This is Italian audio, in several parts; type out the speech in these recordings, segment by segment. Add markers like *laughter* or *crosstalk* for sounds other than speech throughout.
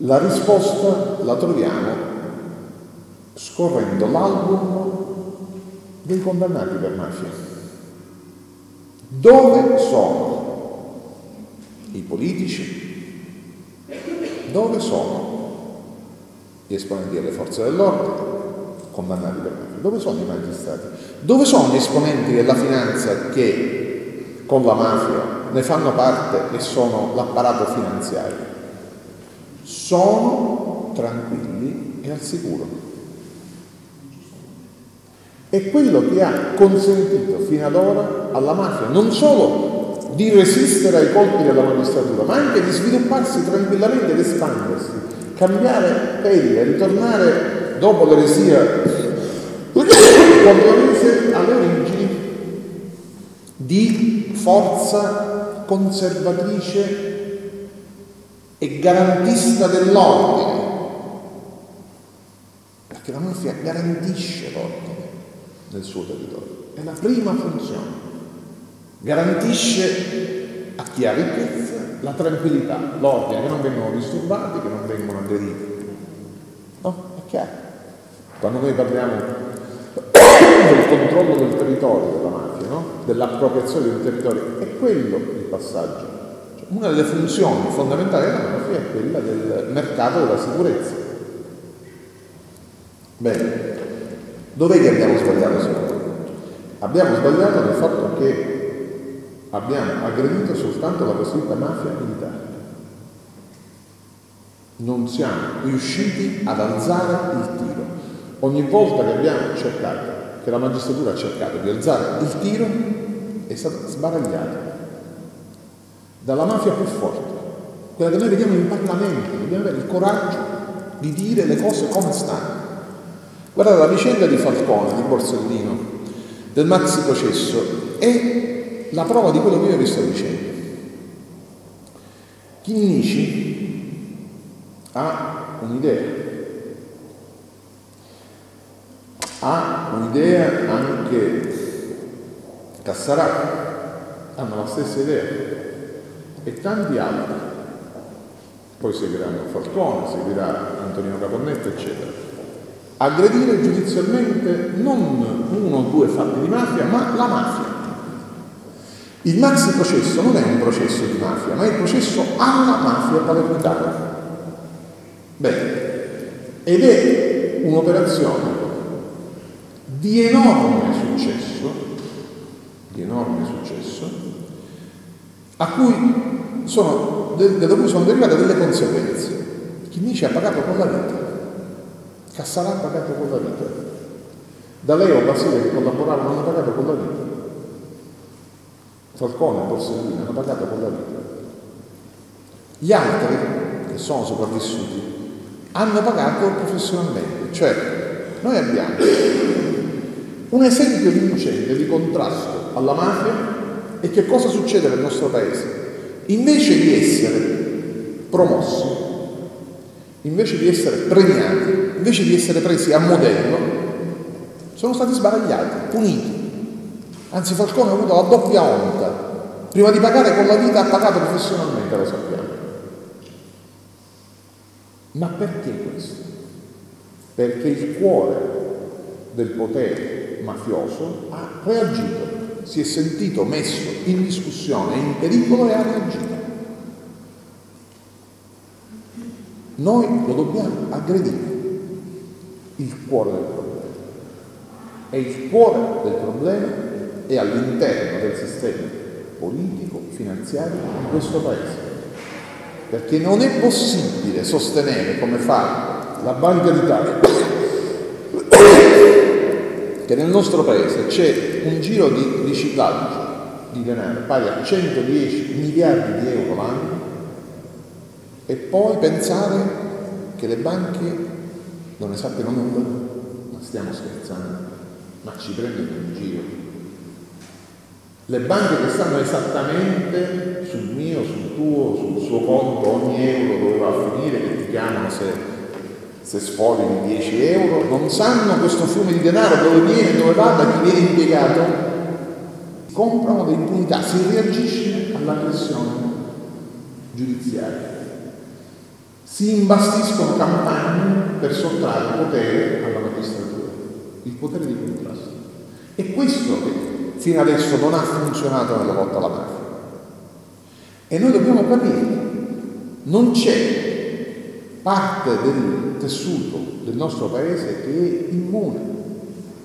La risposta la troviamo scorrendo l'album dei condannati per mafia. Dove sono i politici? Dove sono gli esponenti delle forze dell'ordine condannati per mafia? Dove sono i magistrati? Dove sono gli esponenti della finanza che con la mafia ne fanno parte e sono l'apparato finanziario? Sono tranquilli e al sicuro. È quello che ha consentito fino ad ora alla mafia non solo di resistere ai colpi della magistratura, ma anche di svilupparsi tranquillamente ed espandersi, cambiare pelle, ritornare dopo l'eresia cordonese alle origini di forza conservatrice e garantista dell'ordine, perché la mafia garantisce l'ordine nel suo territorio, è la prima funzione, garantisce a chi ha ricchezza la tranquillità, l'ordine, che non vengono disturbati, che non vengono aggrediti. No? È chiaro. Quando noi parliamo del controllo del territorio della mafia, no? dell'appropriazione di un territorio, è quello il passaggio. Una delle funzioni fondamentali della mafia è quella del mercato della sicurezza. Bene, dov'è che abbiamo sbagliato secondo? Abbiamo sbagliato nel fatto che abbiamo aggredito soltanto la cosiddetta mafia militare. Non siamo riusciti ad alzare il tiro. Ogni volta che abbiamo cercato, che la magistratura ha cercato di alzare il tiro, è stata sbaragliata dalla mafia più forte, quella che noi vediamo in Parlamento, dobbiamo avere il coraggio di dire le cose come stanno. Guardate, la vicenda di Falcone, di Borsellino, del maxi processo, è la prova di quello che io vi sto dicendo. Chinnici ha un'idea, ha un'idea anche Cassarà, hanno la stessa idea e tanti altri. Poi seguiranno Falcone, seguirà Antonino Caponnetto, eccetera. Aggredire giudizialmente non uno o due fatti di mafia, ma la mafia. Il maxi processo non è un processo di mafia, ma è il processo alla mafia palermitana. Bene, ed è un'operazione di enorme successo, di enorme successo, a cui sono, da cui sono derivate delle conseguenze. Chi dice ha pagato con la vita, Cassarà ha pagato con la vita, da Leo Basile che collaboravano hanno pagato con la vita, Falcone Borsellino hanno pagato con la vita. Gli altri, che sono sopravvissuti, hanno pagato professionalmente, cioè noi abbiamo un esempio vincente di contrasto alla mafia e che cosa succede nel nostro paese? Invece di essere promossi, invece di essere premiati, invece di essere presi a modello, sono stati sbaragliati, puniti. Anzi Falcone ha avuto la doppia onta. Prima di pagare con la vita ha pagato professionalmente, lo sappiamo. Ma perché questo? Perché il cuore del potere mafioso ha reagito, si è sentito messo in discussione, in pericolo e ha reagito. Noi lo dobbiamo aggredire, il cuore del problema. E il cuore del problema è all'interno del sistema politico, finanziario di questo Paese. Perché non è possibile sostenere come fa la Banca d'Italia che nel nostro Paese c'è un giro di riciclaggio di denaro pari a 110 miliardi di euro l'anno e poi pensare che le banche non ne sappiano nulla, ma stiamo scherzando, ma ci prendono in giro. Le banche che sanno esattamente sul mio, sul tuo, sul suo conto ogni euro dove va a finire, che ti chiamano se se sfogli di 10 euro, non sanno questo fiume di denaro dove viene, dove va, da chi viene impiegato, comprano dell'impunità, si reagisce all'aggressione giudiziaria. si imbastiscono campagne per sottrarre potere alla magistratura, il potere di contrasto. E questo che fino adesso non ha funzionato nella lotta alla mafia. E noi dobbiamo capire, non c'è parte del tessuto del nostro paese che è immune.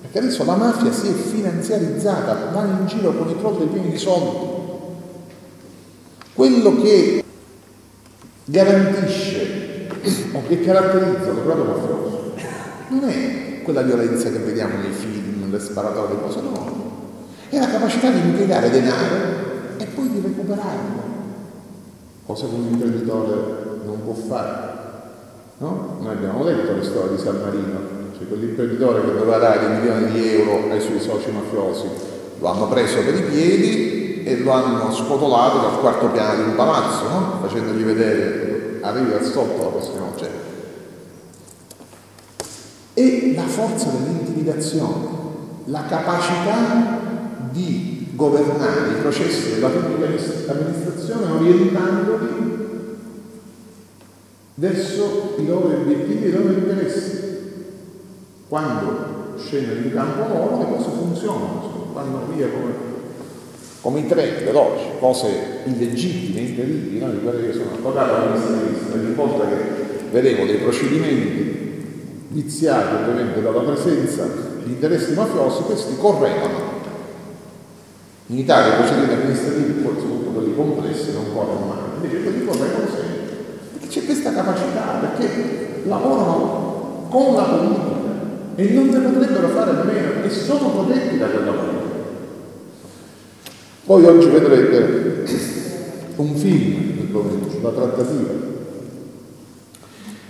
Perché adesso la mafia si è finanziarizzata, vanno in giro con i trolley pieni di soldi. Quello che garantisce o che caratterizza l'operato mafioso non è quella violenza che vediamo nei film, le sparatorie, cose no. È la capacità di impiegare denaro e poi di recuperarlo. Cosa che un imprenditore non può fare. No? Noi abbiamo letto le storie di San Marino, cioè quell'imprenditore che doveva dare milioni di euro ai suoi soci mafiosi, lo hanno preso per i piedi e lo hanno scotolato dal quarto piano di un palazzo, no? facendogli vedere arrivi al sotto la prossima notte. E la forza dell'intimidazione, la capacità di governare i processi della pubblica amministrazione orientandoli verso i loro obiettivi e i loro interessi. Quando scendono in campo loro le cose funzionano, vanno via come, come i treni veloci, cose illegittime, incredibili, no? di quelle che sono avvocato all'amministrazione, ogni volta che vedevo dei procedimenti viziati ovviamente dalla presenza di interessi mafiosi, questi correvano. In Italia i procedimenti amministrativi, soprattutto quelli complessi, non corrono mai, invece quelli correvano sempre. C'è questa capacità perché lavorano con la politica e non ne potrebbero fare a meno e sono protetti da quella politica. Poi oggi vedrete un film del pomeriggio, sulla trattativa.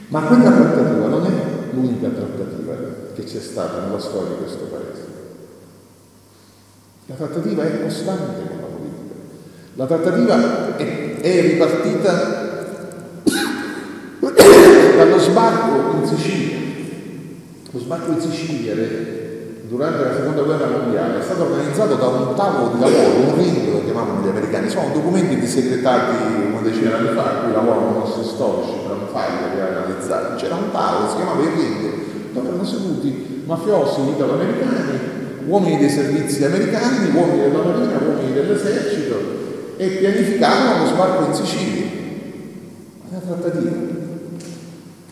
Ma quella trattativa non è l'unica trattativa che c'è stata nella storia di questo paese. La trattativa è costante con la politica. La trattativa è, è ripartita sbarco in Sicilia. Lo sbarco in Sicilia durante la seconda guerra mondiale è stato organizzato da un tavolo di lavoro, un ring lo chiamavano gli americani, sono documenti disegretati una decina di anni fa, qui lavorano i nostri storici per un file che analizzati. C'era un tavolo, si chiamava il ring, dove erano seduti mafiosi italo-americani, uomini dei servizi americani, uomini della marina, uomini dell'esercito e pianificavano lo sbarco in Sicilia. Una trattativa.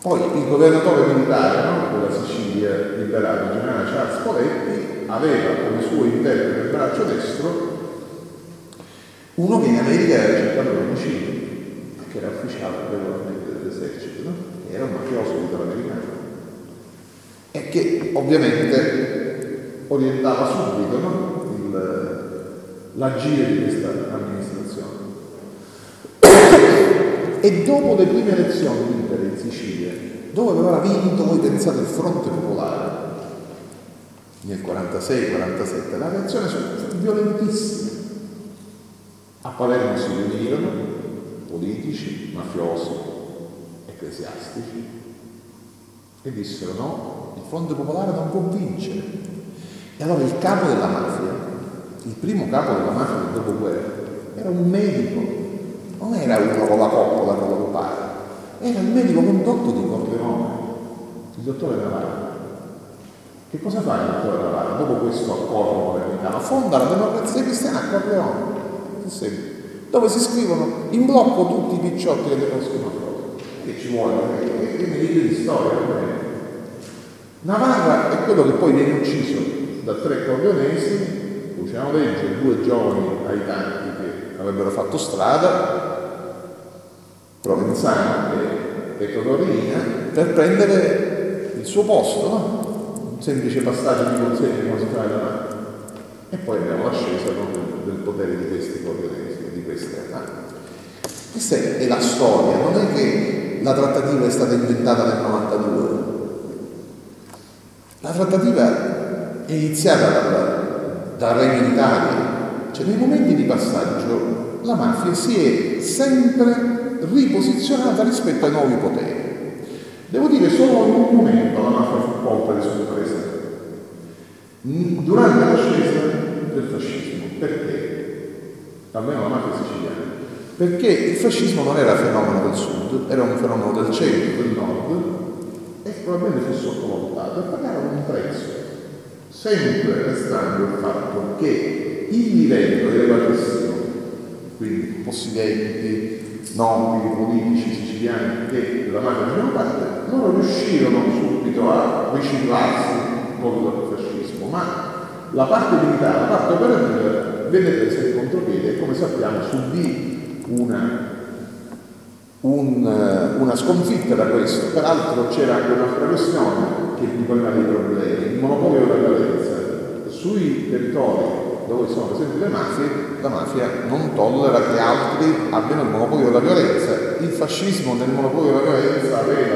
Poi il governatore militare no, della Sicilia liberale, il generale Charles Poletti, aveva come suo interprete del braccio destro uno che in America era cercato l'omicidio, che era ufficiale dell'esercito, no? era un mafioso italo-americano e che ovviamente orientava subito no? l'agire di questa amministrazione. E dopo le prime elezioni libere in Sicilia, dove aveva vinto, voi pensate, il fronte popolare, nel 46-47, la reazione fu violentissima. A Palermo si riunirono politici, mafiosi, ecclesiastici e dissero no, il fronte popolare non può vincere. E allora il capo della mafia, il primo capo della mafia del dopoguerra, era un medico non era uno con la coppola con lo pare, era il medico condotto di Corleone, il dottore Navarro. Che cosa fa il dottore Navarro dopo questo accordo palermitano? Fonda la democrazia cristiana a Corleone, dove si scrivono in blocco tutti i picciotti delle cose mafiose. Che ci vuole? Che mi dite di storia? Navarra è quello che poi viene ucciso da tre corleonesi, Luciano Leggio, due giovani aitanti che avrebbero fatto strada, Provenzano e, e Totorina per prendere il suo posto, no? un semplice passaggio di consegna come si fa da E poi abbiamo l'ascesa del, potere di questi corionesi, di queste armi. Questa è la storia, non è che la trattativa è stata inventata nel 92. La trattativa è iniziata dal, dal Regno d'Italia, cioè nei momenti di passaggio la mafia si è sempre riposizionata rispetto ai nuovi poteri. Devo dire solo in un momento la mafia fu colta di sorpresa, durante l'ascesa del fascismo. Perché? Almeno la mafia siciliana. perché il fascismo non era fenomeno del sud, era un fenomeno del centro, del nord, e probabilmente fu sottovalutato e pagarono un prezzo, sempre restando il fatto che il livello elevatissimo, quindi possidenti, nobili, politici siciliani che della facevano parte, loro riuscirono subito a riciclarsi contro il fascismo, ma la parte militare, la parte operativa venne presa in contropiede e come sappiamo subì una, un, una sconfitta da questo. Peraltro c'era anche un'altra questione che poneva dei problemi, il monopolio della violenza. Sui territori dove sono presenti le mafie, la mafia non tollera che altri abbiano il monopolio della violenza. Il fascismo nel monopolio della violenza aveva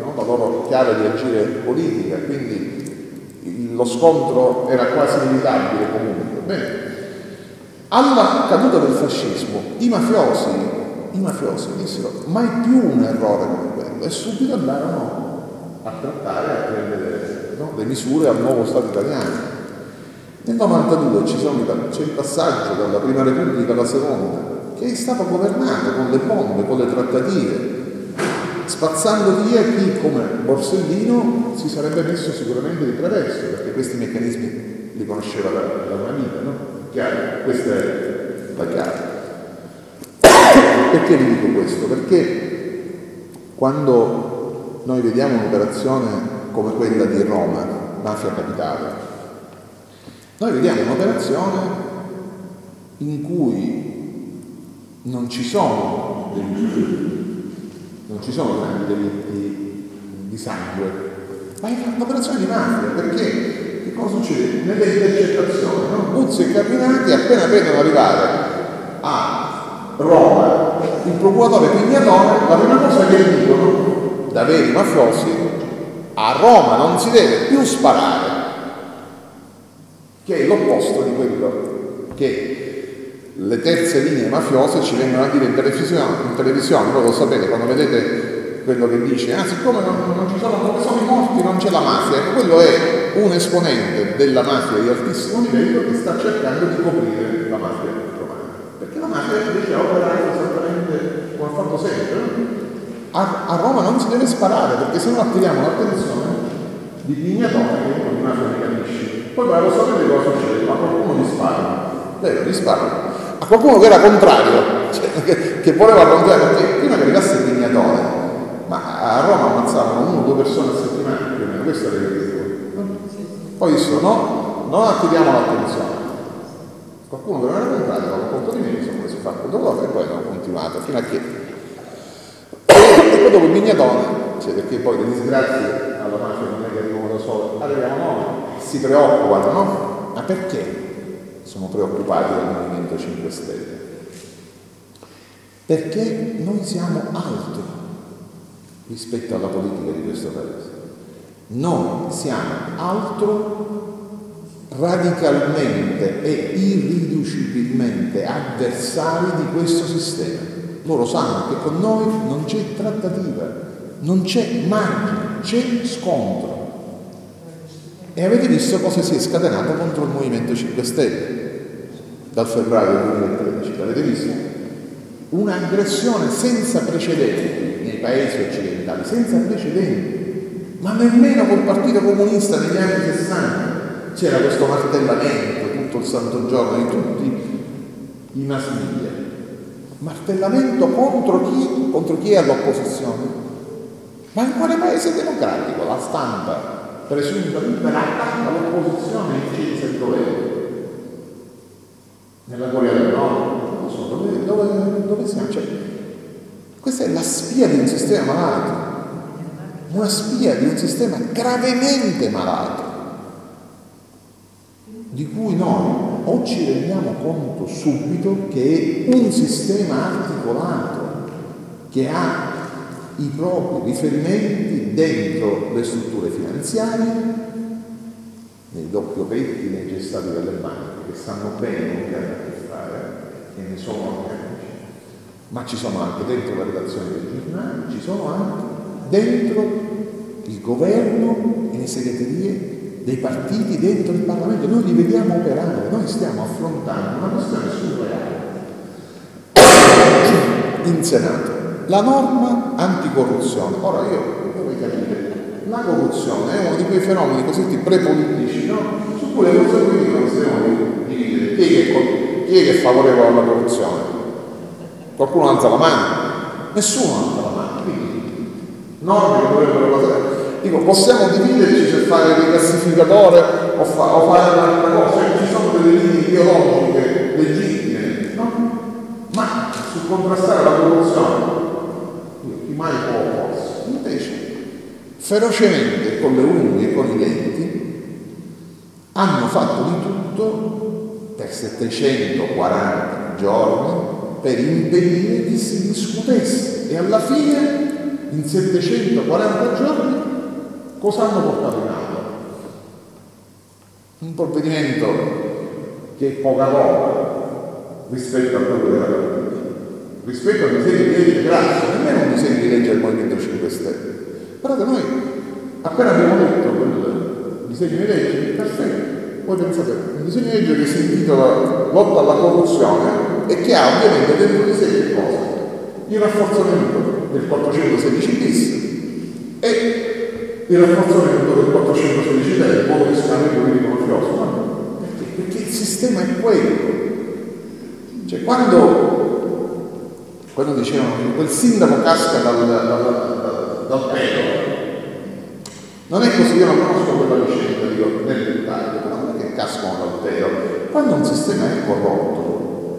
no, la loro chiave di agire politica, quindi lo scontro era quasi inevitabile comunque. Bene. Alla caduta del fascismo, i mafiosi, i mafiosi dissero mai più un errore come quello e subito andarono a trattare, a prendere no, le misure al nuovo Stato italiano. Nel 92 ci sono, c'è il passaggio dalla prima repubblica alla seconda, che è stato governato con le bombe, con le trattative, spazzando via chi come Borsellino si sarebbe messo sicuramente di traverso, perché questi meccanismi li conosceva da, da una no? Chiaro, questa è la chiave. Perché vi dico questo? Perché quando noi vediamo un'operazione come quella di Roma, Mafia Capitale, noi vediamo un'operazione in cui non ci sono dei non ci sono grandi delitti di sangue, ma è un'operazione di mafia, perché che cosa succede? Nelle intercettazioni, no? Buzzi e Carminati appena vedono arrivare a Roma il procuratore Pignatone, la prima cosa che dicono da veri mafiosi, a Roma non si deve più sparare, che è l'opposto di quello che le terze linee mafiose ci vengono a dire in televisione, in televisione voi lo sapete, quando vedete quello che dice, ah siccome non, non ci sono, dove sono i morti non c'è la mafia, ecco, quello è un esponente della mafia di altissimo livello che sta cercando di coprire la mafia romana. Perché la mafia invece ha operato esattamente come ha fatto sempre. A, a, Roma non si deve sparare perché se no attiriamo l'attenzione di Pignatone che non mafia ne capisci. Poi però sapete cosa succede? Ma qualcuno gli spara. Vero, gli a qualcuno che era contrario, *laughs* cioè, che, che, voleva contrario, perché prima che arrivasse il Vignatore, ma a Roma ammazzavano uno o due persone a settimana, più o meno, questo era il ridicolo. Poi dissero no, non attiviamo l'attenzione. Qualcuno che non era contrario aveva conto di me, insomma, si fa conto loro e poi hanno continuato fino a che. *coughs* E poi dopo il Vignatone, cioè perché poi le disgrazie alla mafia non è che arrivano da solo, arriviamo noi, si preoccupano, no? Ma perché? sono preoccupati dal Movimento 5 Stelle. Perché noi siamo altri rispetto alla politica di questo Paese. Noi siamo altro radicalmente e irriducibilmente avversari di questo sistema. Loro sanno che con noi non c'è trattativa, non c'è margine, c'è scontro. E avete visto cosa si è scatenato contro il Movimento 5 Stelle dal febbraio 2013, l'avete visto? Un'aggressione senza precedenti nei paesi occidentali, senza precedenti, ma nemmeno col Partito Comunista negli anni 60 c'era questo martellamento tutto il santo giorno di tutti i mass media. Martellamento contro chi? Contro chi è all'opposizione? Ma in quale paese democratico la stampa presuntamente attacca l'opposizione incisa il governo? Nella Corea del Nord? Non so, dove, dove, dove siamo? Cioè, questa è la spia di un sistema malato, una spia di un sistema gravemente malato, di cui noi o ci rendiamo conto subito che è un sistema articolato, che ha i propri riferimenti dentro le strutture finanziarie, nei doppio petti, nei gestati dalle banche, che sanno bene con che hanno a che fare e ne sono organici, ma ci sono anche dentro la redazione dei giornali, ci sono anche dentro il governo e le segreterie dei partiti, dentro il Parlamento. Noi li vediamo operare, noi stiamo affrontando una questione surreale *coughs* in Senato la norma anticorruzione. Ora io vorrei capire, la corruzione è uno di quei fenomeni cosiddetti prepolitici, no? su cui le politiche non si devono dividere. Chi è, che, è favorevole alla corruzione? Qualcuno alza la mano? Nessuno alza la mano. Quindi, norme che dovrebbero basare. Dico, possiamo dividerci se fare il rigassificatore o, fa, o fare un'altra cosa, cioè, ci sono delle linee ideologiche legittime, no? Ma sul contrastare la corruzione mai può opporsi? Invece, ferocemente con le unghie e con i denti, hanno fatto di tutto per 740 giorni per impedire che si discutesse e alla fine in 740 giorni cosa hanno portato in aula? Un provvedimento che è poca roba rispetto a quello della rispetto al disegno di legge grazie, nemmeno un disegno di legge del Movimento 5 Stelle. Guardate, noi appena abbiamo letto quel disegno di legge, perfetto, voi pensate, un disegno di legge che si intitola lotta alla corruzione e che ha ovviamente dentro di sé che cosa? Il rafforzamento del 416 bis e il rafforzamento del 416 del modo di scambio politico mafioso. Perché? Perché il sistema è quello. Cioè, quando quando dicevano che quel sindaco casca dal, dal, dal, pelo. Non è così, io non conosco quella vicenda, dico, nel dettaglio, però non è che cascano dal pelo. Quando un sistema è corrotto,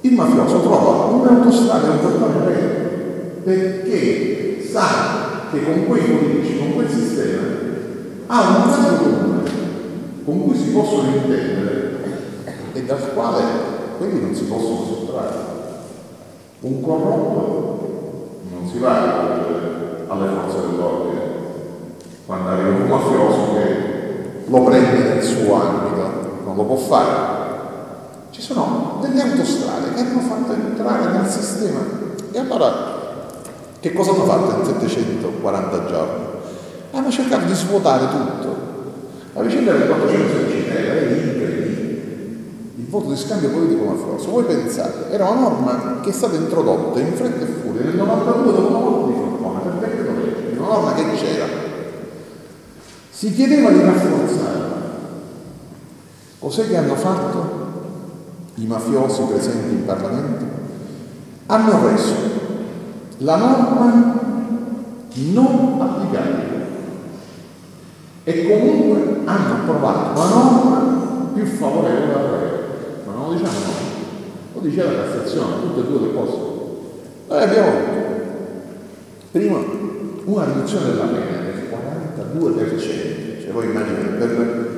il mafioso trova un'autostrada un vero, perché sa che con quei politici, con quel sistema, ha un grado comune con cui si possono intendere e dal quale quelli non si possono sottrarre. Un corrotto non si va alle forze dell'ordine quando arriva un mafioso che lo prende nel suo ambito, non lo può fare. Ci sono delle autostrade che hanno fatto entrare nel sistema. E allora che cosa hanno fatto in 740 giorni? Hanno cercato di svuotare tutto. La vicenda del 416 era voto di scambio politico mafioso. Voi pensate, era una norma che è stata introdotta in fretta e furia nel 92 dopo una volta di Falcone, per decreto legge, una norma che c'era. Si chiedeva di rafforzarla. Cos'è che hanno fatto i mafiosi presenti in Parlamento? Hanno reso la norma non applicabile e comunque hanno approvato una norma più favorevole alla regola non lo diciamo noi, lo dice la Cassazione, tutte e due le cose. Noi abbiamo prima una riduzione della pena del 42%, cioè voi immaginate per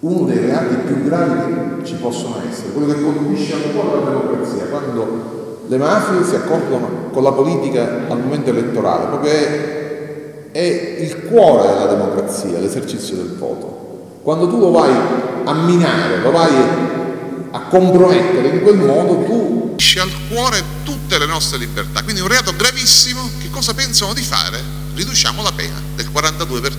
uno dei reati più gravi che ci possono essere, quello che colpisce ancora la democrazia, quando le mafie si accordano con la politica al momento elettorale, proprio è, è il cuore della democrazia, l'esercizio del voto. Quando tu lo vai a minare, lo vai a compromettere in quel modo tu al cuore tutte le nostre libertà. Quindi un reato gravissimo, che cosa pensano di fare? Riduciamo la pena del 42%.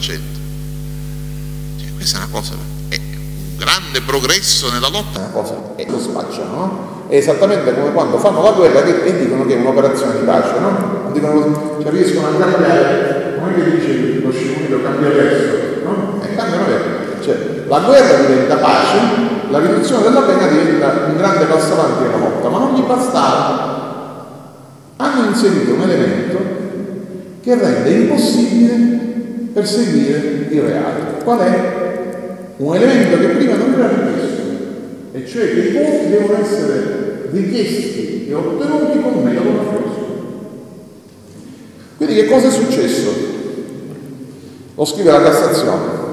Cioè, questa è una cosa, è un grande progresso nella lotta. Una cosa, e lo spacciano, no? È esattamente come quando fanno la guerra e dicono che è un'operazione di pace, no? Dicono, cioè riescono a cambiare, come che dice lo scimunito cambia adesso, no? E cambiano adesso. Cioè, la guerra diventa pace, la riduzione della pena diventa un grande passo avanti nella lotta, ma non gli bastava. Hanno inserito un elemento che rende impossibile perseguire i reati. Qual è? Un elemento che prima non era richiesto, e cioè che i voti devono essere richiesti e ottenuti con metodo mafioso. Quindi che cosa è successo? Lo scrive la Cassazione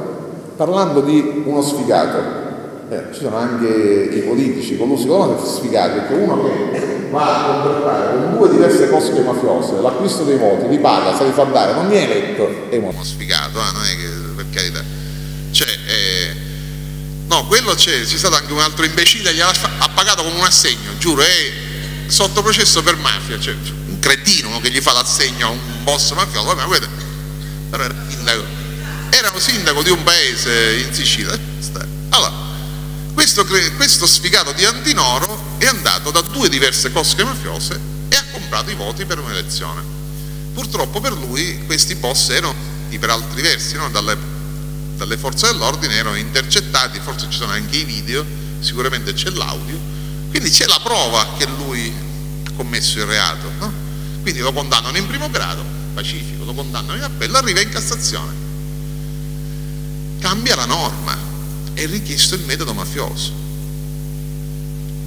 parlando di uno sfigato. Eh, ci sono anche i politici con uno sfigato, perché uno che va a contrattare con due diverse cosche mafiose, l'acquisto dei voti, li paga, se li fa dare, non viene eletto, è uno sfigato, eh, non è che per carità. Cioè, eh, no, quello c'è, c'è stato anche un altro imbecille, gliela ha pagato con un assegno, giuro, è sotto processo per mafia, cioè, un cretino che gli fa l'assegno a un boss mafioso, vabbè, guarda, però era sindaco era un sindaco di un paese in Sicilia. Allora, questo, questo sfigato di Antinoro è andato da due diverse cosche mafiose e ha comprato i voti per un'elezione. Purtroppo per lui questi boss erano, per altri versi, no? dalle, dalle forze dell'ordine erano intercettati, forse ci sono anche i video, sicuramente c'è l'audio, quindi c'è la prova che lui ha commesso il reato. No? Quindi lo condannano in primo grado, pacifico, lo condannano in appello, arriva in Cassazione. Cambia la norma, è richiesto il metodo mafioso.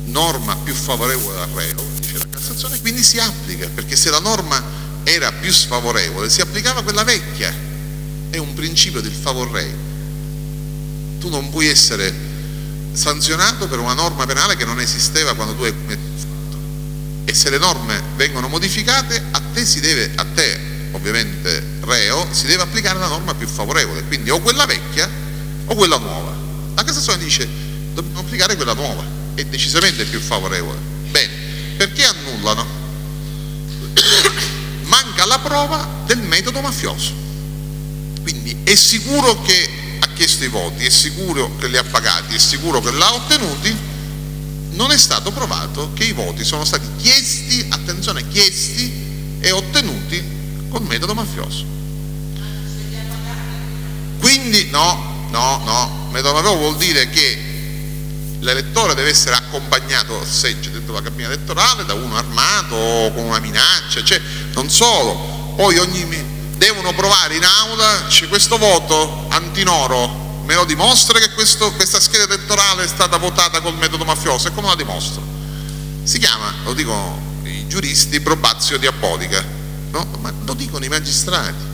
Norma più favorevole al reo, dice la Cassazione, quindi si applica, perché se la norma era più sfavorevole si applicava quella vecchia. È un principio del favor rei. Tu non puoi essere sanzionato per una norma penale che non esisteva quando tu hai fatto. E se le norme vengono modificate, a te si deve, a te ovviamente reo, si deve applicare la norma più favorevole, quindi o quella vecchia o quella nuova. La Cassazione dice dobbiamo applicare quella nuova, è decisamente più favorevole. Bene, perché annullano? *coughs* Manca la prova del metodo mafioso. Quindi è sicuro che ha chiesto i voti, è sicuro che li ha pagati, è sicuro che l'ha ottenuti, non è stato provato che i voti sono stati chiesti, attenzione, chiesti e ottenuti col metodo mafioso. Quindi no, no, no, mafioso vuol dire che l'elettore deve essere accompagnato al seggio dentro la cabina elettorale da uno armato o con una minaccia, cioè non solo, poi ogni devono provare in aula, c'è questo voto antinoro, me lo dimostra che questo, questa scheda elettorale è stata votata col metodo mafioso e come la dimostro? Si chiama, lo dicono i giuristi, probazio diabolica, no? ma lo dicono i magistrati.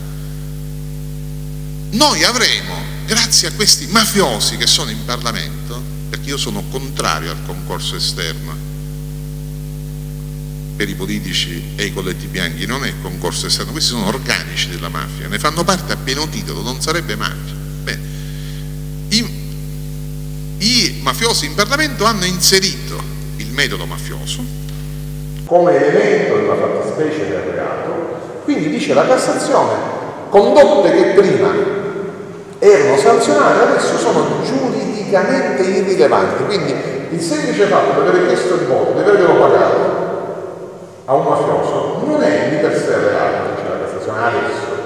Noi avremo, grazie a questi mafiosi che sono in Parlamento, perché io sono contrario al concorso esterno, per i politici e i colletti bianchi non è concorso esterno, questi sono organici della mafia, ne fanno parte a pieno titolo, non sarebbe mafia. Bene. I, I mafiosi in Parlamento hanno inserito il metodo mafioso come elemento della fattispecie del reato, quindi dice la Cassazione, condotte che prima erano sanzionate adesso sono giuridicamente irrilevanti, quindi il semplice fatto di aver chiesto il voto, di averglielo pagato, a un mafioso non è di per sé reato, dice la Cassazione adesso.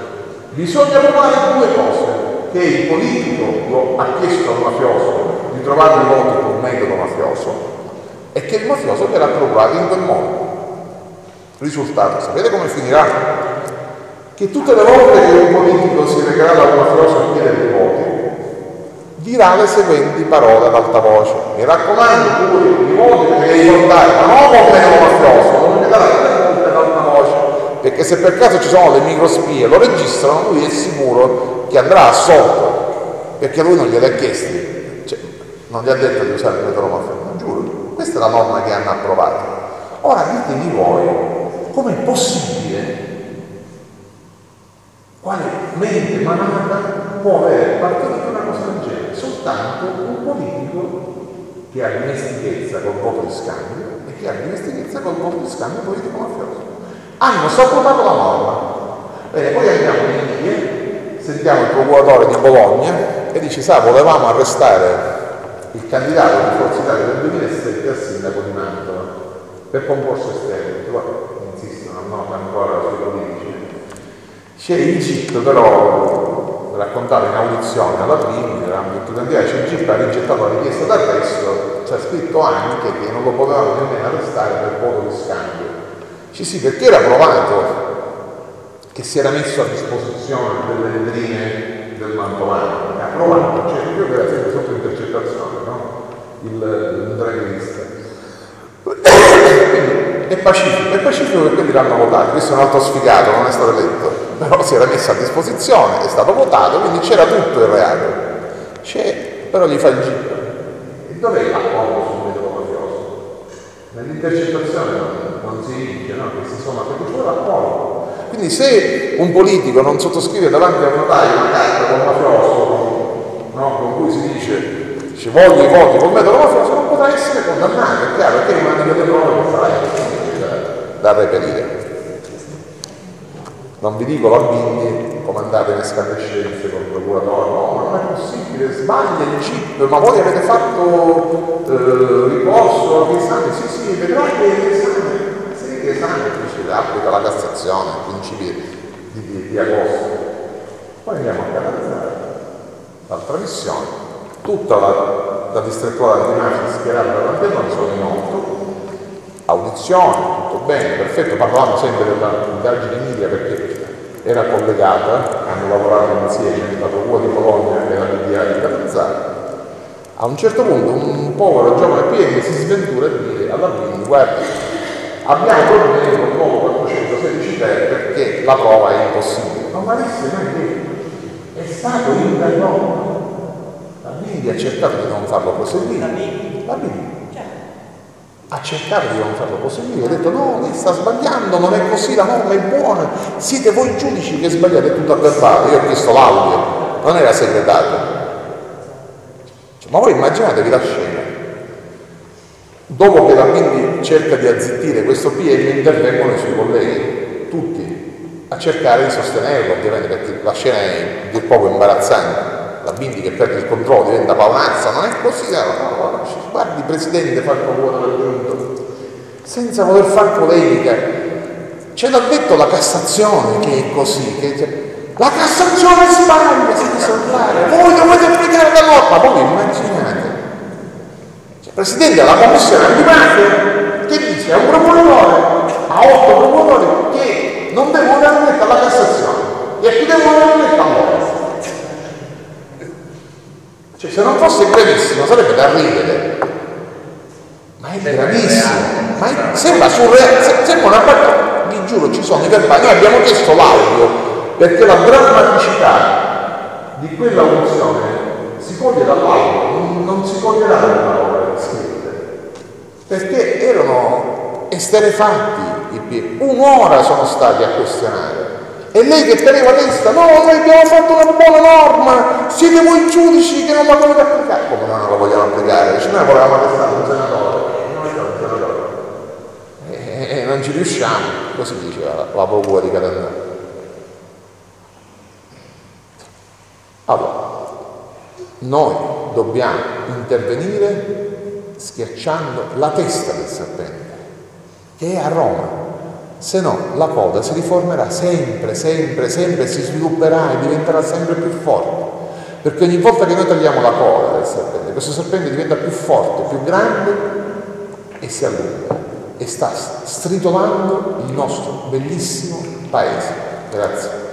Bisogna provare due cose, che il politico ha chiesto al mafioso di trovare i voti con un metodo mafioso e che il mafioso verrà procurato in quel modo. Risultato, sapete come finirà? Che tutte le volte che un politico si recherà da un mafioso a chiedere dirà le seguenti parole ad alta voce. Mi raccomando, tu i voti che devi ricordare, ma non con metodo mafioso, non mi darà ad alta voce, perché se per caso ci sono le microspie, lo registrano, lui è sicuro che andrà assolto, perché lui non gliele ha chiesti, cioè, non gli ha detto di usare il metodo mafioso, giuro. Questa è la norma che hanno approvato. Ora ditemi voi, com'è possibile quale mente malata può avere partorito una cosa del genere? Soltanto un politico che ha dimestichezza col voto di scambio e che ha dimestichezza col voto di scambio politico mafioso. Hanno sopportato la norma. Bene, poi andiamo in Italia, sentiamo il procuratore di Bologna e dice, sa, volevamo arrestare il candidato di Forza Italia del 2007 al sindaco di Mantova per concorso esterno non ancora sui politici. C'è il GIP però, raccontato in audizione alla prima, nell'ambito candidato, c'è il GIP ha rigettato la richiesta d'arresto, c'è scritto anche che non lo potevano nemmeno arrestare per voto di scambio. Ci sì, perché era provato che si era messo a disposizione delle vetrine del Mantovano, ha provato, cioè io che era sempre sotto intercettazione, no? Il, il dragista è pacifico, è pacifico che quelli l'hanno votato, questo è un altro sfigato, non è stato eletto, però si era messo a disposizione, è stato votato, quindi c'era tutto il reato. C'è, però gli fa il giro. E dov'è l'accordo sul metodo mafioso? Nell'intercettazione non, non si dice, no? Che si sono perché c'è l'accordo. Quindi se un politico non sottoscrive davanti a un notaio una carta con mafioso, no? con cui si dice ci voglio i voti col metodo mafioso, non potrà essere condannato, è chiaro, perché una delle prove che sarà da reperire. Non vi dico la Bindi come andate in escandescenze con il procuratore, possibile, sbaglia il chip, ma voi avete fatto eh, ricorso all'esame? Sì, sì, vedrà che l'esame, sì, di esame. Dice applica la Cassazione, principi di, di, di agosto. Poi andiamo a canalizzare l'altra missione, tutta la, la distrettuale antimafia schierata davanti a noi sono in otto, audizione, tutto bene, perfetto, parlavamo sempre dell'indagine media perché era collegata, hanno lavorato insieme, la Procura di Bologna e la PDA di Catazzaro. A un certo punto un povero giovane PM si sventura a dire alla Bindi, guarda, abbiamo problemi con il nuovo 416 ter perché la prova è impossibile. Ma malissimo è è stato interrotto. La Bindi ha cercato di non farlo proseguire. La Bindi ha cercato di non farlo proseguire, ha detto no, lei sta sbagliando, non è così, la norma è buona, siete voi giudici che sbagliate, tutto a verbale, io ho chiesto l'audio, non era segretario. Cioè, ma voi immaginatevi la scena. Dopo che la Bindi cerca di azzittire questo PM intervengono i suoi colleghi, tutti, a cercare di sostenerlo ovviamente perché la scena è dir poco imbarazzante la Bindi che perde il controllo diventa paonazza, non è così, no, guardi Presidente fa il favore senza voler fare polemica, ce l'ha detto la Cassazione che è così, che la Cassazione sbaglia, siete solare, voi dovete applicare la norma, voi immaginate. Cioè, Presidente, la Commissione antimafia che dice a un procuratore, a otto procuratori che non devono dare alla Cassazione e a chi devono dare retta all'ora. Cioè, se non fosse gravissimo sarebbe da ridere, ma è gravissimo, ma è, sembra surreale, sembra una cosa, vi giuro ci sono i verbali, noi abbiamo chiesto l'audio perché la drammaticità di quella funzione si coglie dall'audio, non, non si coglierà dalle parole scritte, perché erano esterefatti, un'ora sono stati a questionare. E lei che teneva testa, no, noi abbiamo fatto una buona norma, siete voi giudici che non la volete applicare. Come non la vogliamo applicare? Dice, noi volevamo arrestare un senatore, non è un senatore. E, e, non ci riusciamo, così diceva la, procura di Catania. Allora, noi dobbiamo intervenire schiacciando la testa del serpente, che è a Roma, se no la coda si riformerà sempre, sempre, sempre, si svilupperà e diventerà sempre più forte. Perché ogni volta che noi tagliamo la coda del serpente, questo serpente diventa più forte, più grande e si allunga e sta stritolando il nostro bellissimo paese. Grazie.